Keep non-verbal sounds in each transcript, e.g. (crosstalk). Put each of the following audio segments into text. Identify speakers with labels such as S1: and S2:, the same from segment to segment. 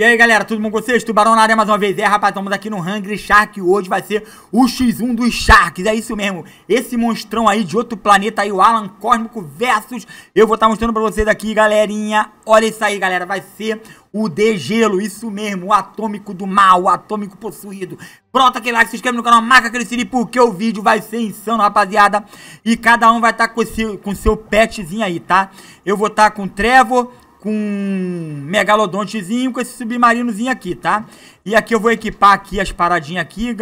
S1: E aí galera, tudo bom com vocês? Tubarão na área mais uma vez. É rapaz, estamos aqui no Hungry Shark hoje vai ser o X1 dos Sharks. É isso mesmo, esse monstrão aí de outro planeta aí, o Alan Cósmico versus... Eu vou estar tá mostrando pra vocês aqui, galerinha. Olha isso aí, galera, vai ser o Degelo, isso mesmo, o atômico do mal, o atômico possuído. Brota aquele like, se inscreve no canal, marca aquele sininho porque o vídeo vai ser insano, rapaziada. E cada um vai estar tá com, esse, com seu petzinho aí, tá? Eu vou estar tá com Trevor com um megalodontezinho, com esse submarinozinho aqui, tá? E aqui eu vou equipar aqui as paradinhas aqui,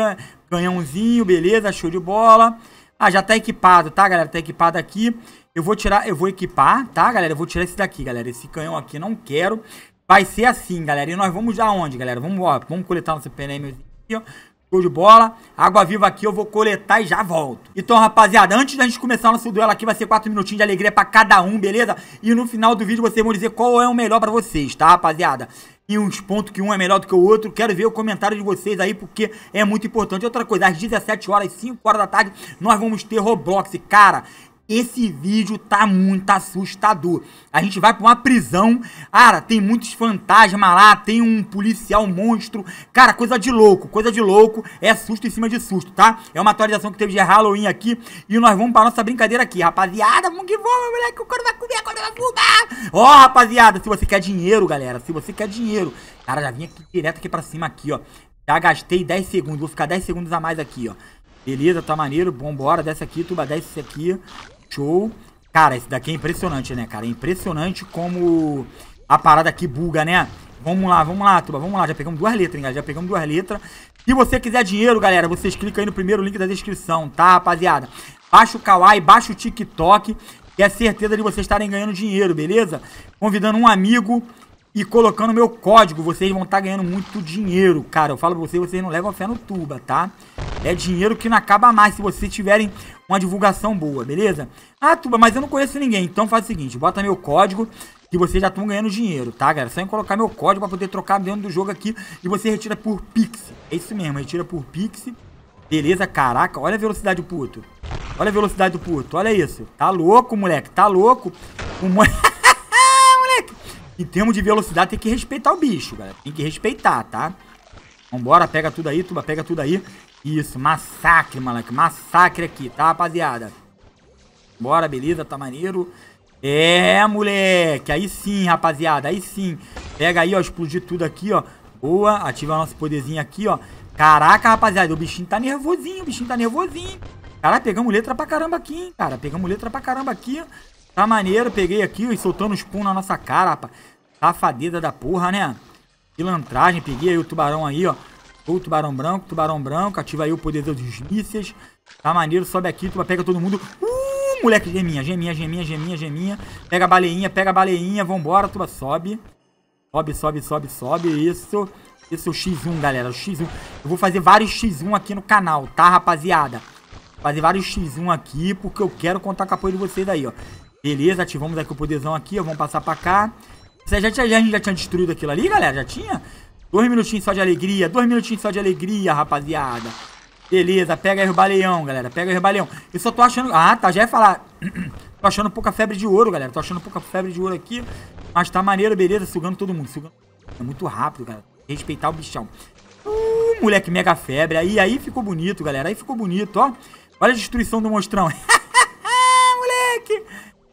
S1: canhãozinho, beleza, show de bola. Ah, já tá equipado, tá, galera? Tá equipado aqui. Eu vou tirar, eu vou equipar, tá, galera? Eu vou tirar esse daqui, galera. Esse canhão aqui não quero. Vai ser assim, galera. E nós vamos já onde, galera? Vamos, ó, vamos coletar nosso pneu aqui, ó. Show de bola. Água viva aqui eu vou coletar e já volto. Então, rapaziada, antes da gente começar nosso duelo aqui, vai ser 4 minutinhos de alegria pra cada um, beleza? E no final do vídeo vocês vão dizer qual é o melhor pra vocês, tá, rapaziada? E uns pontos que um é melhor do que o outro. Quero ver o comentário de vocês aí, porque é muito importante. Outra coisa, às 17 horas, 5 horas da tarde, nós vamos ter Roblox. Cara, esse vídeo tá muito assustador. A gente vai pra uma prisão. Cara, tem muitos fantasmas lá. Tem um policial monstro. Cara, coisa de louco. Coisa de louco. É susto em cima de susto, tá? É uma atualização que teve de Halloween aqui. E nós vamos pra nossa brincadeira aqui, rapaziada. Vamos que vamos, moleque. O cara vai comer, agora vai fumar. Ó, oh, rapaziada, se você quer dinheiro, galera. Se você quer dinheiro. Cara, já vim aqui direto aqui pra cima aqui, ó. Já gastei 10 segundos. Vou ficar 10 segundos a mais aqui, ó. Beleza, tá maneiro. Vambora, desce aqui, tuba, desce aqui. Show. Cara, esse daqui é impressionante, né, cara? É impressionante como a parada aqui buga, né? Vamos lá, vamos lá, Tuba, vamos lá. Já pegamos duas letras, hein, galera? Já pegamos duas letras. Se você quiser dinheiro, galera, vocês clicam aí no primeiro link da descrição, tá, rapaziada? Baixa o Kawaii, baixa o TikTok, que é certeza de vocês estarem ganhando dinheiro, beleza? Convidando um amigo e colocando meu código, vocês vão estar ganhando muito dinheiro. Cara, eu falo pra vocês, vocês não levam fé no tuba, tá? É dinheiro que não acaba mais se vocês tiverem uma divulgação boa, beleza? Ah, tuba, mas eu não conheço ninguém. Então faz o seguinte, bota meu código que vocês já estão ganhando dinheiro, tá, galera? Só em colocar meu código pra poder trocar dentro do jogo aqui e você retira por Pix. É isso mesmo, retira por Pix. Beleza, caraca, olha a velocidade do puto. Olha a velocidade do puto, olha isso. Tá louco, moleque, tá louco. O moleque... (laughs) Em termos de velocidade, tem que respeitar o bicho, galera. Tem que respeitar, tá? Vambora, pega tudo aí, tuba, pega tudo aí. Isso, massacre, moleque. Massacre aqui, tá, rapaziada? Bora, beleza, tá maneiro. É, moleque. Aí sim, rapaziada, aí sim. Pega aí, ó, explodir tudo aqui, ó. Boa, ativa nosso poderzinho aqui, ó. Caraca, rapaziada, o bichinho tá nervosinho, o bichinho tá nervosinho. Cara, pegamos letra pra caramba aqui, hein, cara. Pegamos letra pra caramba aqui. Tá maneiro, peguei aqui e soltando os pum na nossa cara, rapaz. Safadeza da porra, né? Pilantragem, peguei aí o tubarão aí, ó. O tubarão branco, tubarão branco, ativa aí o poder dos mísseis. Tá maneiro, sobe aqui, tu pega todo mundo. Uh, moleque, geminha, geminha, geminha, geminha, geminha. Pega a baleinha, pega a baleinha, vambora, tuba, sobe. Sobe, sobe, sobe, sobe, isso. Esse é o X1, galera, o X1. Eu vou fazer vários X1 aqui no canal, tá, rapaziada? Fazer vários X1 aqui, porque eu quero contar com o apoio de vocês aí, ó. Beleza, ativamos aqui o poderzão aqui, ó. Vamos passar pra cá. Já, já, já, a gente já tinha destruído aquilo ali, galera? Já tinha? Dois minutinhos só de alegria. Dois minutinhos só de alegria, rapaziada. Beleza, pega aí o baleão, galera. Pega aí o baleão. Eu só tô achando... Ah, tá, já ia falar. (clears throat) tô achando pouca febre de ouro, galera. Tô achando pouca febre de ouro aqui. Mas tá maneiro, beleza. Sugando todo mundo. Sugando... É muito rápido, galera. Respeitar o bichão. Uh, moleque, mega febre. Aí, aí ficou bonito, galera. Aí ficou bonito, ó. Olha a destruição do monstrão. (laughs) moleque.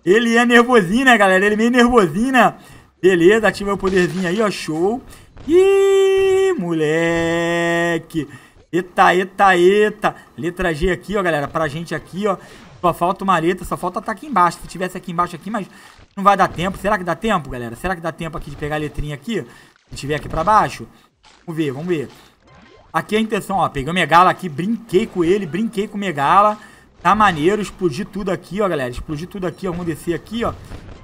S1: Ele é nervosinho, né, galera? Ele é meio nervosinho, né? Beleza, ativa o poderzinho aí, ó. Show. Ih, moleque. Eita, eita, eita. Letra G aqui, ó, galera. Pra gente aqui, ó. Só falta uma letra, só falta tá aqui embaixo. Se tivesse aqui embaixo aqui, mas não vai dar tempo. Será que dá tempo, galera? Será que dá tempo aqui de pegar a letrinha aqui? Se tiver aqui pra baixo? Vamos ver, vamos ver. Aqui é a intenção, ó. Peguei o Megala aqui, brinquei com ele, brinquei com o Megala. Tá maneiro, explodir tudo aqui, ó, galera. Explodir tudo aqui, ó. Vamos descer aqui, ó.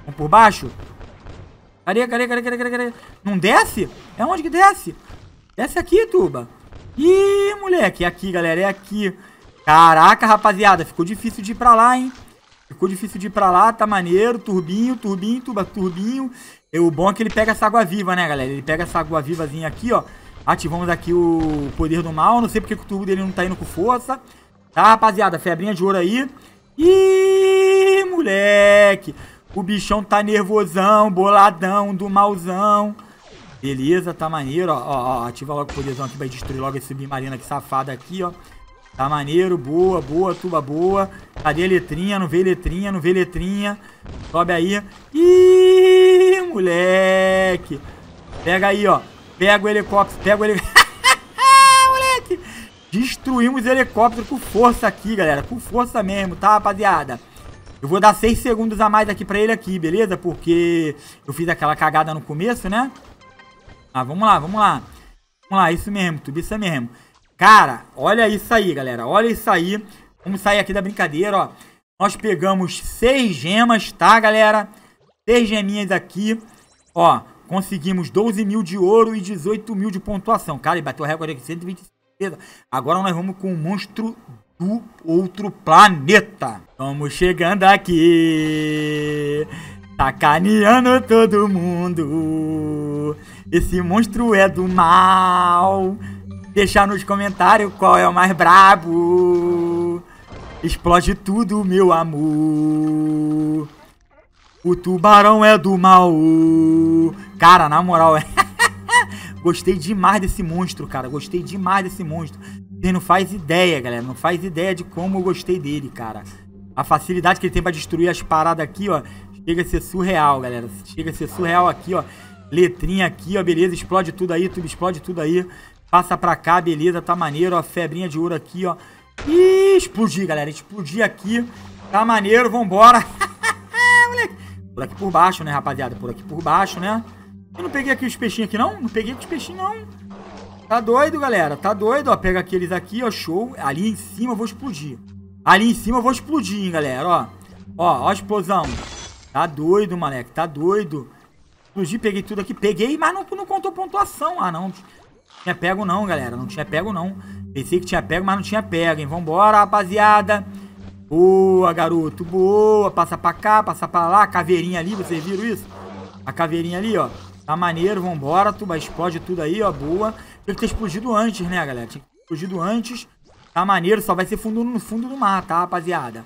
S1: Vamos por baixo. Cadê, cadê, cadê, cadê, cadê, cadê? Não desce? É onde que desce? Desce aqui, tuba. Ih, moleque. É aqui, galera. É aqui. Caraca, rapaziada. Ficou difícil de ir pra lá, hein? Ficou difícil de ir pra lá. Tá maneiro. Turbinho, turbinho, tuba, turbinho. E o bom é que ele pega essa água viva, né, galera? Ele pega essa água vivazinha aqui, ó. Ativamos aqui o poder do mal. Não sei porque o turbo dele não tá indo com força. Tá, rapaziada? Febrinha de ouro aí. Ih, moleque. O bichão tá nervosão, boladão, do malzão. Beleza, tá maneiro, ó, ó, ó ativa logo o poderzão aqui, vai destruir logo esse submarino aqui, safado aqui, ó. Tá maneiro, boa, boa, tuba boa. Cadê a letrinha? Não vê letrinha, não vê letrinha. Sobe aí. Ih, moleque. Pega aí, ó. Pega o helicóptero, pega o helicóptero. (laughs) Destruímos o helicóptero com força aqui, galera. Com força mesmo, tá, rapaziada? Eu vou dar 6 segundos a mais aqui pra ele aqui, beleza? Porque eu fiz aquela cagada no começo, né? Ah, vamos lá, vamos lá. Vamos lá, isso mesmo, tudo isso mesmo. Cara, olha isso aí, galera. Olha isso aí. Vamos sair aqui da brincadeira, ó. Nós pegamos seis gemas, tá, galera? Seis geminhas aqui. Ó, conseguimos 12 mil de ouro e 18 mil de pontuação. Cara, ele bateu o recorde aqui, 125. Agora nós vamos com o monstro do outro planeta. Estamos chegando aqui. Sacaneando todo mundo. Esse monstro é do mal. Deixa nos comentários qual é o mais brabo. Explode tudo, meu amor. O tubarão é do mal. Cara, na moral, é. Gostei demais desse monstro, cara. Gostei demais desse monstro. Você não faz ideia, galera. Não faz ideia de como eu gostei dele, cara. A facilidade que ele tem pra destruir as paradas aqui, ó. Chega a ser surreal, galera. Chega a ser surreal aqui, ó. Letrinha aqui, ó, beleza. Explode tudo aí, tudo explode tudo aí. Passa pra cá, beleza, tá maneiro, ó. Febrinha de ouro aqui, ó. Ih, explodir, galera. Explodir aqui. Tá maneiro, vambora. (laughs) Moleque. Por aqui por baixo, né, rapaziada? Por aqui por baixo, né? Eu não peguei aqui os peixinhos aqui, não? Não peguei os peixinhos, não. Tá doido, galera. Tá doido, ó. Pega aqueles aqui, ó. Show. Ali em cima eu vou explodir. Ali em cima eu vou explodir, hein, galera, ó. Ó, ó a explosão. Tá doido, moleque. Tá doido. Explodi, peguei tudo aqui. Peguei, mas não, não contou pontuação. Ah, não. Tinha pego não, galera. Não tinha pego não. Pensei que tinha pego, mas não tinha pego, hein. Vambora, rapaziada. Boa, garoto. Boa. Passa pra cá, passa pra lá. Caveirinha ali, vocês viram isso? A caveirinha ali, ó. Tá maneiro, vambora. Tuba, explode tudo aí, ó. Boa. Tinha que ter explodido antes, né, galera? Tinha que ter explodido antes. Tá maneiro, só vai ser fundo no fundo do mar, tá, rapaziada?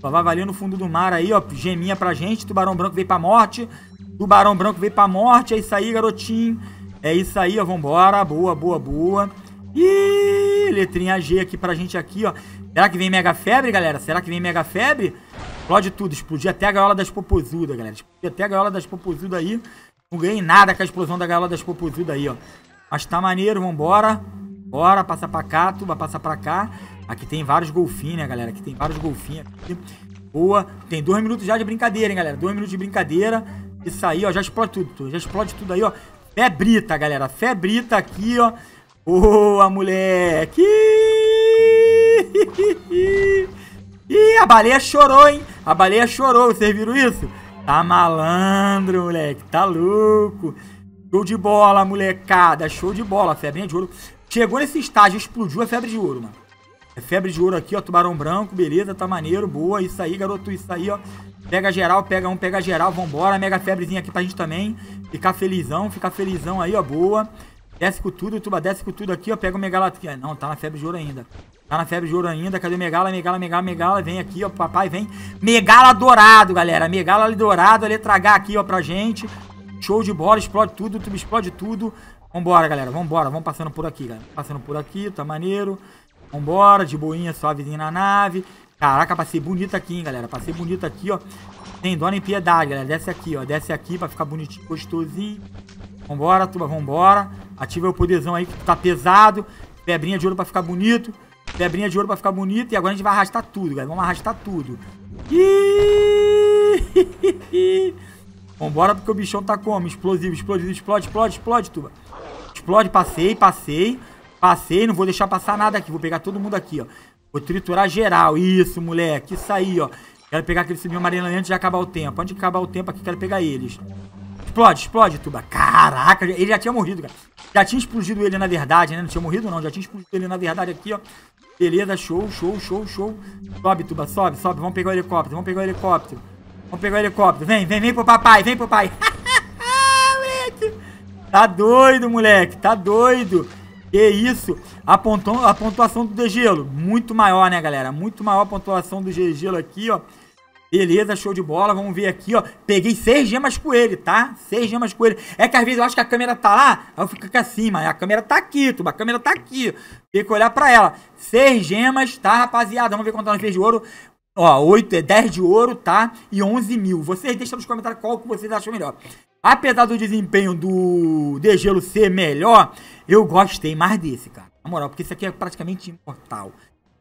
S1: Só vai valer no fundo do mar aí, ó. Geminha pra gente. Tubarão branco veio pra morte. Tubarão branco veio pra morte. É isso aí, garotinho. É isso aí, ó. Vambora. Boa, boa, boa. Ih, letrinha G aqui pra gente aqui, ó. Será que vem Mega Febre, galera? Será que vem Mega Febre? Explode tudo. Explodir até a gaiola das popozudas, galera. Explodir até a gaiola das popozudas aí. Não ganhei nada com a explosão da gaiola das popozudas aí, ó. Mas tá maneiro, vambora. Bora, passa pra cá, tuba, passa pra cá. Aqui tem vários golfinhos, né, galera? Aqui tem vários golfinhos aqui. Boa. Tem dois minutos já de brincadeira, hein, galera? Dois minutos de brincadeira. Isso aí, ó, já explode tudo. Já explode tudo aí, ó. Febrita, galera. Febrita aqui, ó. Boa, moleque. (laughs) Ih, a baleia chorou, hein? A baleia chorou. Vocês viram isso? Tá malandro, moleque. Tá louco. Show de bola, molecada. Show de bola. Febrinha de ouro. Chegou nesse estágio, explodiu a febre de ouro, mano. É febre de ouro aqui, ó. Tubarão branco, beleza, tá maneiro. Boa, isso aí, garoto. Isso aí, ó. Pega geral, pega um, pega geral. Vambora. Mega febrezinha aqui pra gente também. Ficar felizão, ficar felizão aí, ó. Boa. Desce com tudo, tuba, desce com tudo aqui, ó. Pega o megala aqui. Não, tá na febre de ouro ainda. Tá na febre de ouro ainda. Cadê o megala, megala, megala, megala? Vem aqui, ó. Papai, vem. Megala dourado, galera. Megala dourado. Letra H aqui, ó, pra gente. Show de bola. Explode tudo, tudo explode tudo. Vambora, galera. Vambora. Vamos passando por aqui, galera. Passando por aqui, tá maneiro. Vambora, de boinha, suavezinho na nave. Caraca, passei bonito aqui, hein, galera. Passei bonito aqui, ó. Tem dó nem piedade, galera. Desce aqui, ó. Desce aqui pra ficar bonitinho, gostosinho. Vambora, tuba, vambora. Ativa o poderzão aí que tá pesado. Febrinha de ouro pra ficar bonito. Febrinha de ouro pra ficar bonito. E agora a gente vai arrastar tudo, galera. Vamos arrastar tudo. Vambora porque o bichão tá como? Explosivo, explosivo, explode, explode, explode, tuba. Explode, passei, passei. Passei, não vou deixar passar nada aqui. Vou pegar todo mundo aqui, ó. Vou triturar geral. Isso, moleque. Isso aí, ó. Quero pegar aquele submarino antes de acabar o tempo. Antes de acabar o tempo aqui, quero pegar eles. Explode, explode, Tuba. Caraca, ele já tinha morrido, cara. Já tinha explodido ele, na verdade, né? Não tinha morrido, não. Já tinha explodido ele, na verdade, aqui, ó. Beleza, show, show, show, show. Sobe, Tuba, sobe, sobe. Vamos pegar o helicóptero, vamos pegar o helicóptero. Vamos pegar o helicóptero. Vem, vem, vem pro papai, vem pro pai. (laughs) moleque. Tá doido, moleque. Tá doido. Que isso? A, a pontuação do degelo, muito maior, né, galera? Muito maior a pontuação do degelo aqui, ó. Beleza, show de bola. Vamos ver aqui, ó. Peguei seis gemas com ele, tá? Seis gemas com ele. É que às vezes eu acho que a câmera tá lá, aí eu fico aqui acima. A câmera tá aqui, tuba. A câmera tá aqui. Tem que olhar pra ela. Seis gemas, tá, rapaziada? Vamos ver quanto ela fez de ouro. Ó, 8 é 10 de ouro, tá? E 11 mil. Vocês deixam nos comentários qual que vocês acham melhor. Apesar do desempenho do Degelo ser melhor, eu gostei mais desse, cara. Na moral, porque isso aqui é praticamente imortal.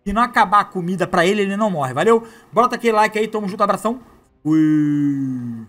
S1: Se não acabar a comida pra ele, ele não morre, valeu? Bota aquele like aí, tamo junto, abração. Fui.